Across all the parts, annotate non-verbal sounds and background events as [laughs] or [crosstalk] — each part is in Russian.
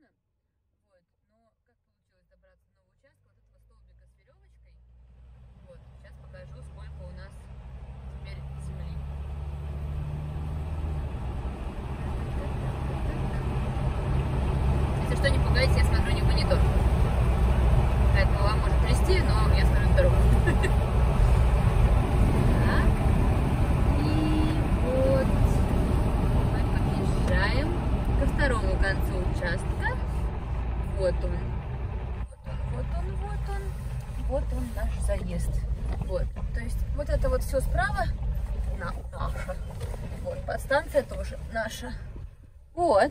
сложно. Вот. Но как получилось добраться до нового участка, вот этого столбика с веревочкой. Вот. Сейчас покажу, сколько у нас теперь земли. Если что, не пугайтесь, я смотрю не в монитор. Поэтому вам может трясти, но я смотрю на дорогу. Так. И вот мы подъезжаем ко второму концу участка. Вот он. Вот он, вот он, вот он. Вот он наш заезд. Вот. То есть вот все справа на, наша. Вот, подстанция тоже наша. Вот.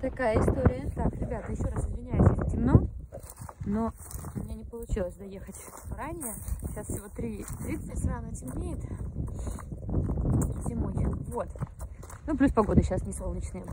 Такая история. Так, ребята, еще раз извиняюсь, если темно. Но у меня не получилось доехать ранее. Сейчас всего 3.30, рано темнеет. Зимой. Вот. Ну, плюс погода сейчас не солнечная.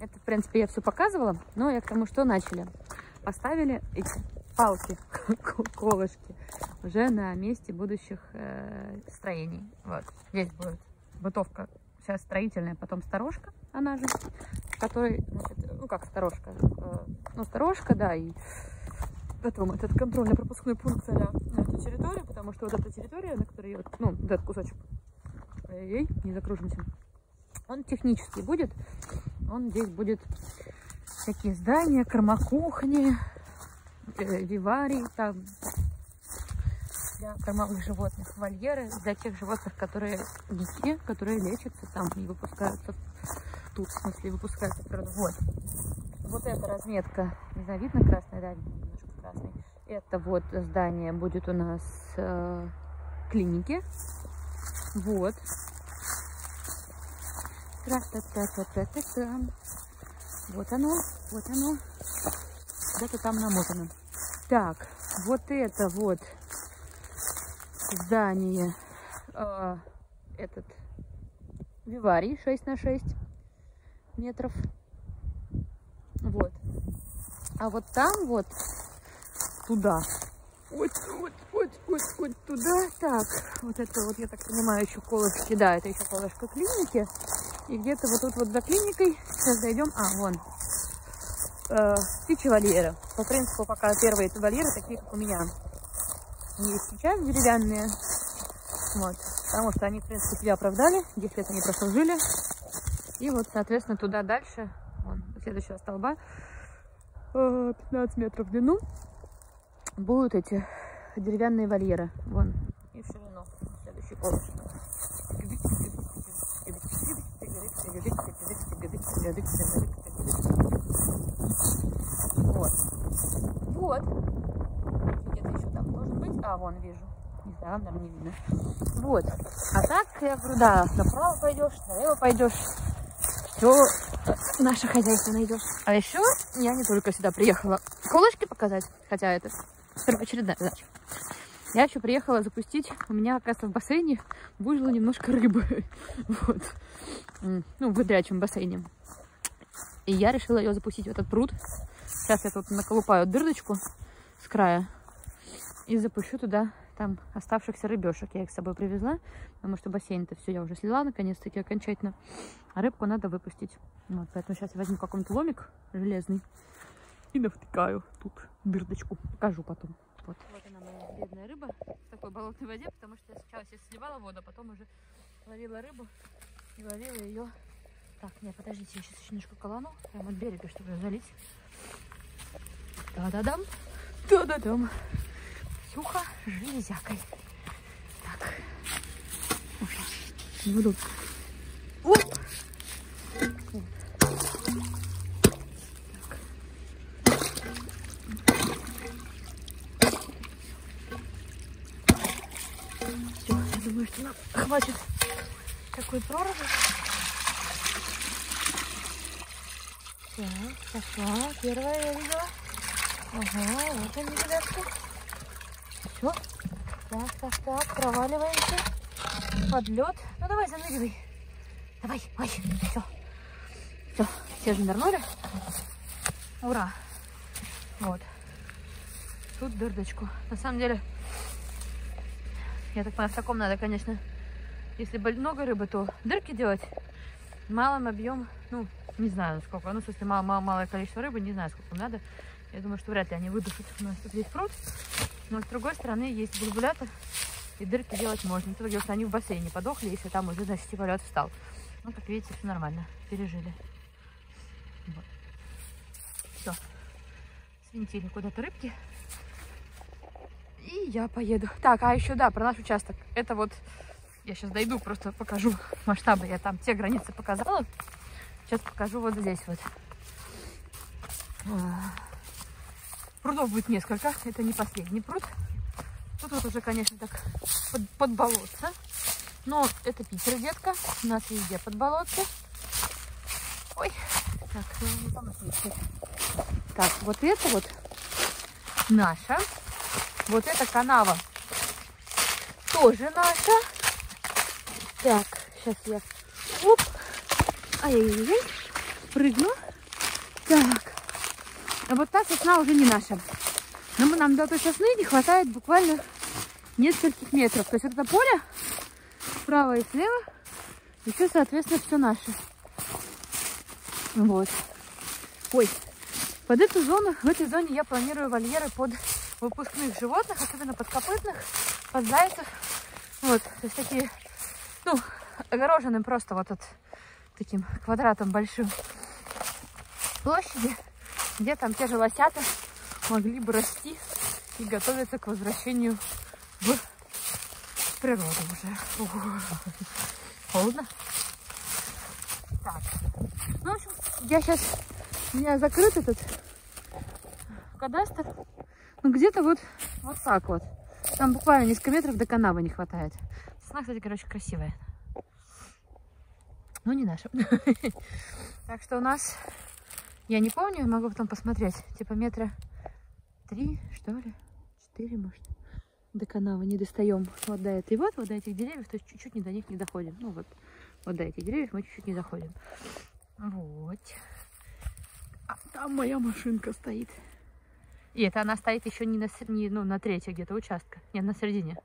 Это, в принципе, я все показывала, но я к тому, что начали. Поставили эти палки, [laughs] колышки уже на месте будущих э, строений. Вот. Здесь будет бытовка сейчас строительная, потом сторожка, она же, который, значит, ну как сторожка, э, ну сторожка, да, и потом этот контрольно-пропускной пункт на эту территорию, потому что вот эта территория, на которой, вот, ну, вот этот кусочек, эй, не закружимся, он технический будет, он здесь будет всякие здания, кормокухни, э, виварий, там, для кормовых животных, вольеры для тех животных, которые дикие, которые лечатся там и выпускаются тут, в смысле, выпускаются в природу. Вот. Вот эта разметка, не знаю, видно красный, да, немножко красный. Это вот здание будет у нас э, клиники. Вот. Тра-та-та-та-та-та. Вот оно, вот оно. Где-то там намотано. Так, вот это вот здание, э, этот виварий 6 на 6 метров. Вот. А вот там вот туда. Вот, вот, вот, вот, вот туда. Так, вот это вот, я так понимаю, еще колышки. Да, это еще колышко клиники. И где-то вот тут вот за клиникой сейчас дойдем. А, вон. Э, птичьи вольеры. По принципу, пока первые вольеры такие, как у меня есть сейчас деревянные. Вот. Потому что они, в принципе, себя оправдали. 10 лет они прослужили. И вот, соответственно, туда дальше, вон, следующего столба, 15 э, метров в длину, будут эти деревянные вольеры. Вон, и в ширину. Следующий полос. Вот. Вот. Где-то еще там должен быть. А, вон вижу. Не знаю, наверное, не видно. Вот. А так, я говорю, да, направо пойдешь, налево пойдешь. Все наше хозяйство найдешь. А еще я не только сюда приехала колышки показать, хотя это первоочередная задача. Я еще приехала запустить, у меня, оказывается, в бассейне выжило немножко рыбы. [laughs] Вот. Ну, в выдрячем бассейне. И я решила ее запустить в этот пруд. Сейчас я тут наколупаю дырочку с края и запущу туда там оставшихся рыбешек. Я их с собой привезла, потому что бассейн-то все я уже слила наконец-таки окончательно. А рыбку надо выпустить. Вот, поэтому сейчас я возьму какой-нибудь ломик железный и навтыкаю тут дырочку. Покажу потом. Вот. вот она моя бедная рыба в такой болотной воде, потому что я сначала себе сливала воду, а потом уже ловила рыбу и ловила ее. Так, нет, подождите, я сейчас еще немножко колону, прямо от берега, чтобы ее залить. Да-да-дам, да-да-дам. Ксюха железякой. Так. Не буду. Оп! Все, я думаю, что нам хватит такой прорвы. Так, пошла. Первая я видела. Ага, вот они, ребятки. Все. Так, так, так, проваливаемся. Под лед. Ну давай, заныривай. Давай, ой, все. Все, все же нырнули. Ура. Вот. Тут дырдочку. На самом деле, я так понимаю, в таком надо, конечно, если много рыбы, то дырки делать. Малым объем Ну, не знаю, сколько. Ну, в смысле, мало, мало, малое количество рыбы, не знаю, сколько надо. Я думаю, что вряд ли они выдушат. У нас тут есть пруд. Но с другой стороны есть бульбулятор. И дырки делать можно. Тут что они в бассейне подохли, если там уже, значит, лед встал. Ну, как видите, все нормально. Пережили. Вот. Все. Свинтили куда-то рыбки. И я поеду. Так, а еще, да, про наш участок. Это вот, я сейчас дойду, просто покажу масштабы. Я там те границы показала. Сейчас покажу вот здесь вот. Прудов будет несколько. Это не последний пруд. Тут вот уже, конечно, так под, под болотце. Но это Питер, детка. У нас везде под болотце. Ой, так, ну, так, вот это вот наша. Вот эта канава тоже наша. Так, сейчас я... Оп. Ай-яй-яй. Прыгну. Так. А вот та сосна уже не наша. Но нам до той сосны не хватает буквально нескольких метров. То есть вот это поле справа и слева. И все, соответственно, все наше. Вот. Ой, под эту зону, в этой зоне я планирую вольеры под выпускных животных, особенно под копытных, под зайцев. Вот, то есть такие, ну, огорожены просто вот от таким квадратом большим площади, где там те же лосята могли бы расти и готовиться к возвращению в природу уже. Холодно. Так. Ну, в общем, я сейчас... У меня закрыт этот кадастр. Ну, где-то вот, вот так вот. Там буквально несколько метров до канавы не хватает. Сосна, кстати, короче, красивая. Но не наша. [laughs] Так что у нас, я не помню, могу потом посмотреть, типа метра три, что ли, четыре, может, до канавы не достаем. Вот до этой вот, вот до этих деревьев, то есть чуть-чуть не до них не доходим. Ну вот, вот до этих деревьев мы чуть-чуть не доходим. Вот. А там моя машинка стоит. И это она стоит еще не на, не, ну, на третьей где-то участка. Нет, на середине.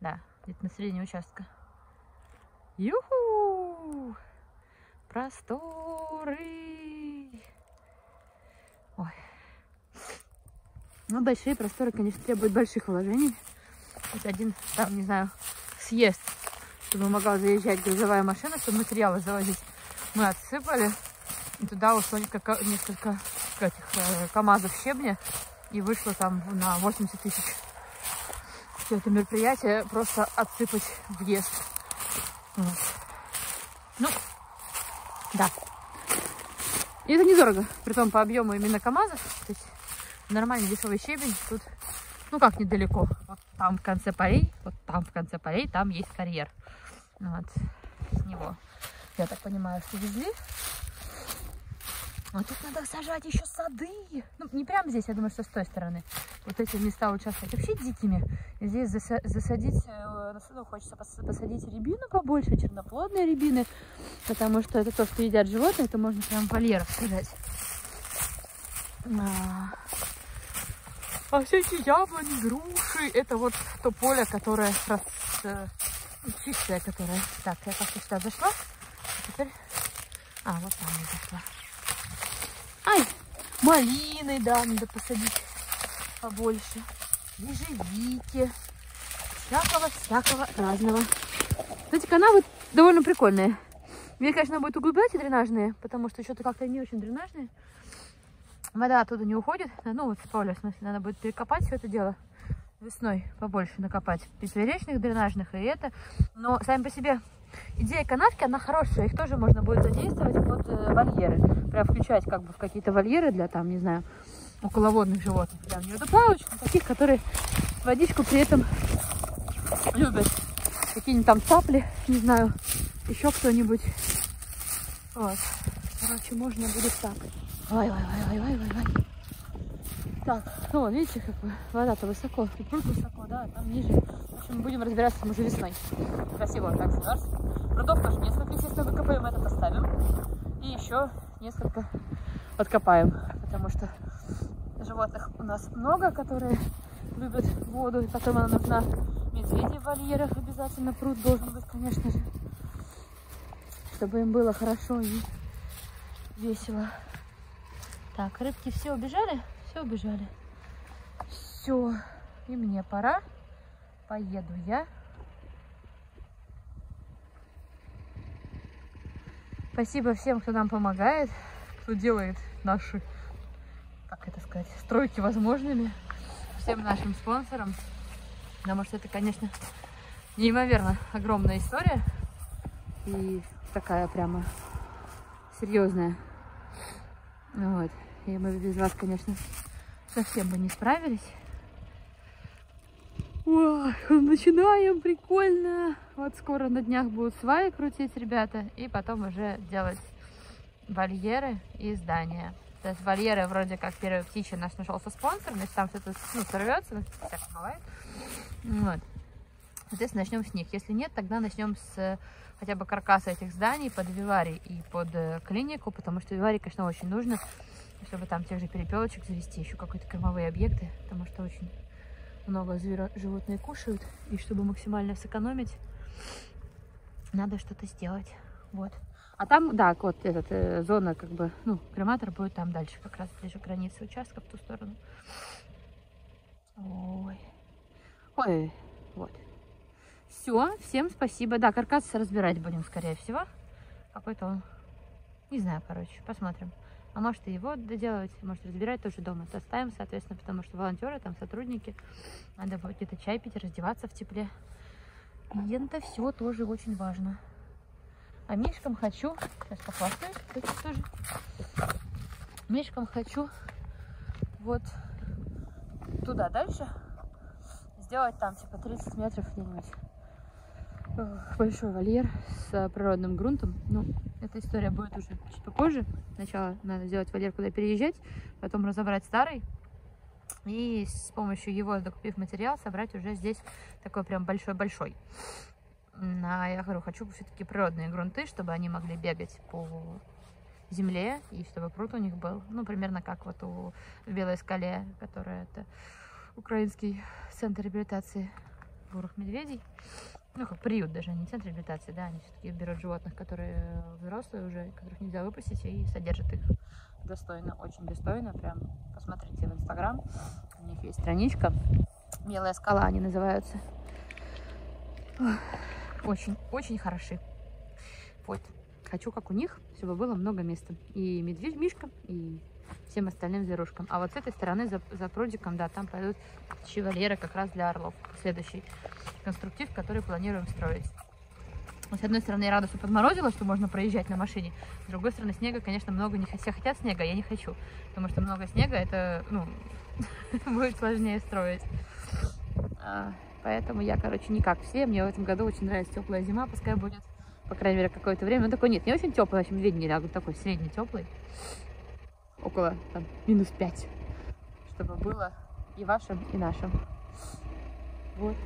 Да, где-то на середине участка. Юху! Просторы! Ну, большие просторы, конечно, требуют больших вложений. Вот один, там, не знаю, съезд, чтобы могла заезжать грузовая машина, чтобы материалы завозить. Мы отсыпали. И туда ушло несколько, несколько этих э, КАМАЗов щебня и вышло там на 80 тысяч. Все это мероприятие просто отсыпать въезд. Вот. Ну, да. И это недорого, при том по объему именно КАМАЗов. То есть нормальный дешевый щебень тут, ну как недалеко. Вот там в конце полей, вот там в конце полей, там есть карьер. Вот, с него, я так понимаю, что везли. А тут надо сажать еще сады. Ну, не прямо здесь, я думаю, что с той стороны. Вот эти места оставить вообще дикими. Здесь заса засадить, ну, хочется посадить рябину побольше, черноплодные рябины. Потому что это то, что едят животные, это можно прям в вольерах сажать. А все эти яблони, груши, это вот то поле, которое раз, э, чистое, которое... Так, я как-то сюда зашла. А теперь... А, вот там я зашла. Ай, малины, да, надо посадить побольше. Ежевики. Всякого-всякого разного. Эти канавы довольно прикольные. Мне, конечно, будет углублять и дренажные, потому что что-то как-то не очень дренажные. Вода оттуда не уходит. Ну, вот с поля, в смысле, надо будет перекопать все это дело весной побольше накопать поперечных дренажных и это. Но сами по себе идея канавки, она хорошая, их тоже можно будет задействовать под э, вольеры. Прям включать как бы в какие-то вольеры для там, не знаю, околоводных животных. Прям не водоплавающих, таких, которые водичку при этом любят. Какие-нибудь там цапли, не знаю, еще кто-нибудь. Вот. Короче, можно будет так. Ой, ой, ой, ой, ой, ой, ой. Так, ну, видите, как вода-то высоко, и пруд высоко, да, там ниже. В общем, будем разбираться уже весной. Красиво так замерз. Прудов тоже несколько, естественно, выкопаем, это поставим. И еще несколько откопаем, потому что животных у нас много, которые любят воду, и потом она нужна. Медведи в вольерах обязательно пруд должен быть, конечно же, чтобы им было хорошо и весело. Так, рыбки все убежали? Все убежали. Все, и мне пора. Поеду я. Спасибо всем, кто нам помогает, кто делает наши, как это сказать, стройки возможными. Всем нашим спонсорам. Потому что это, конечно, неимоверно огромная история. И такая прямо серьезная. Вот. И мы без вас, конечно, совсем бы не справились. Ой, начинаем, прикольно. Вот скоро на днях будут сваи крутить ребята, и потом уже делать вольеры и здания. То есть вольеры вроде как первый птичий наш нашелся спонсор, если там все это ну, сорвется, ну, всякое бывает. Вот. Соответственно, начнем с них. Если нет, тогда начнем с хотя бы каркаса этих зданий под виварий и под э, клинику, потому что виварий, конечно, очень нужно, чтобы там тех же перепелочек завести, еще какие-то кормовые объекты, потому что очень много зверо животные кушают, и чтобы максимально сэкономить, надо что-то сделать. Вот. А там, да, вот эта э, зона, как бы, ну, крематор будет там дальше, как раз ближе к границе участка, в ту сторону. Ой. Ой, вот. Все, всем спасибо. Да, каркас разбирать будем, скорее всего. Какой-то он, не знаю, короче, посмотрим. А может и его доделывать, может разбирать тоже дома. То оставим, соответственно, потому что волонтеры, там сотрудники, надо где-то чай пить, раздеваться в тепле. Это все тоже очень важно. А мишкам хочу, сейчас похвастаюсь, тоже. Мишкам хочу вот туда дальше сделать там типа 30 метров где-нибудь большой вольер с природным грунтом. Ну, эта история будет уже чуть попозже. Сначала надо сделать вольер, куда переезжать, потом разобрать старый. И с помощью его, докупив материал, собрать уже здесь такой прям большой-большой. А я говорю, хочу все-таки природные грунты, чтобы они могли бегать по земле, и чтобы пруд у них был, ну, примерно как вот у Белой скале, которая это украинский центр реабилитации бурых медведей ну, как приют даже, не центр реабилитации, да, они все-таки берут животных, которые взрослые уже, которых нельзя выпустить, и содержат их. Достойно, очень достойно, прям посмотрите в Инстаграм, у них есть страничка, Белая скала они называются, очень, очень хороши, вот, хочу как у них, чтобы было много места, и медведь, мишка, и всем остальным зверушкам. А вот с этой стороны за, за прудиком, да, там пойдут чевалеры как раз для орлов. Следующий конструктив, который планируем строить. С одной стороны, я рада, что подморозило, что можно проезжать на машине. С другой стороны, снега, конечно, много. Не все хотят снега, а я не хочу. Потому что много снега, это, ну, [laughs] будет сложнее строить. А, поэтому я, короче, не как все. Мне в этом году очень нравится теплая зима. Пускай будет, по крайней мере, какое-то время. Ну, такой нет, не очень теплый, в общем, не лягут. Такой средний теплый около там, минус 5, чтобы было и вашим, и нашим. Вот.